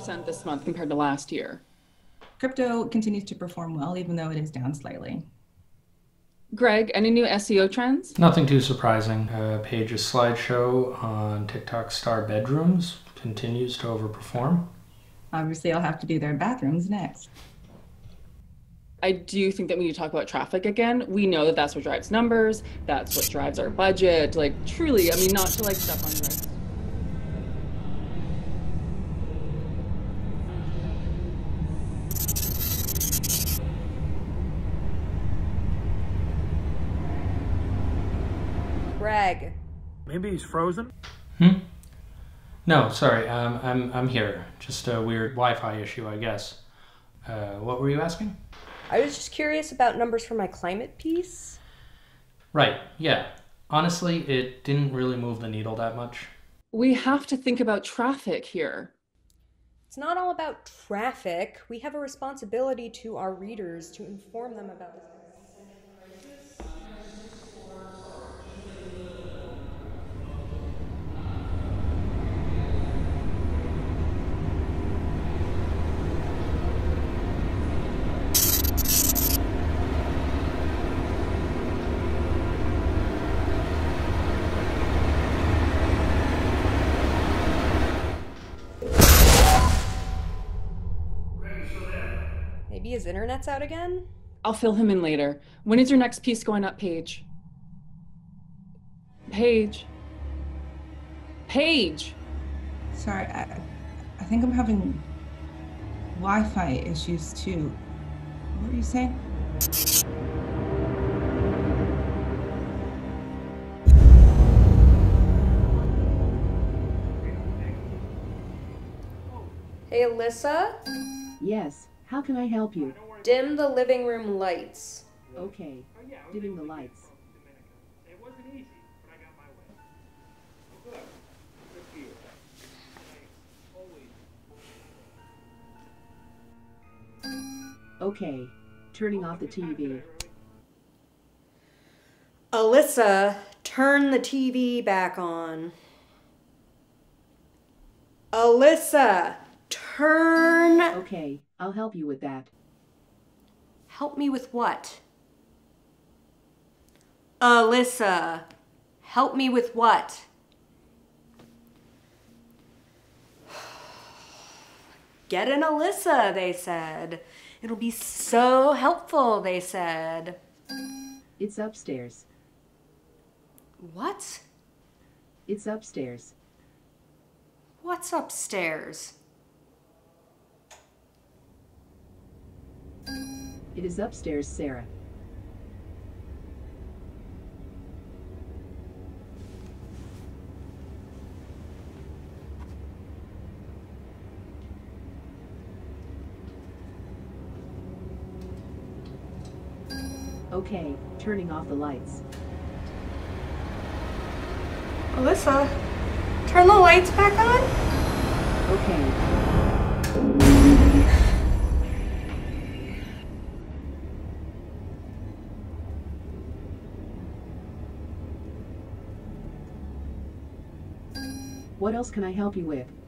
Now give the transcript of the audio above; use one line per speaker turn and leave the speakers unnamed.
4% this month compared to last year.
Crypto continues to perform well, even though it is down slightly.
Greg, any new SEO trends?
Nothing too surprising. Uh, Paige's slideshow on TikTok star bedrooms continues to overperform.
Obviously, I'll have to do their bathrooms next.
I do think that we need to talk about traffic again. We know that that's what drives numbers. That's what drives our budget. Like, truly, I mean, not to like step on Greg's
Greg.
Maybe he's frozen?
Hmm? No, sorry. Um, I'm I'm here. Just a weird Wi-Fi issue, I guess. Uh, what were you asking?
I was just curious about numbers for my climate piece.
Right. Yeah. Honestly, it didn't really move the needle that much.
We have to think about traffic here.
It's not all about traffic. We have a responsibility to our readers to inform them about this. Maybe his internet's out again?
I'll fill him in later. When is your next piece going up, Paige? Paige. Paige.
Sorry, I, I think I'm having Wi-Fi issues too. What were you saying?
Hey, Alyssa?
Yes, how can I help you?
Dim the living room lights.
Okay, dimming the lights.
It wasn't easy, but I got my way. Good. Good for you. Always.
Okay, turning off the TV.
Alyssa, turn the TV back on. Alyssa, turn.
Okay, I'll help you with that.
Help me with what? Alyssa, help me with what? Get an Alyssa, they said. It'll be so helpful, they said.
It's upstairs.
What?
It's upstairs.
What's upstairs?
It is upstairs, Sarah. Okay, turning off the lights.
Alyssa, turn the lights back on?
Okay. What else can I help you with?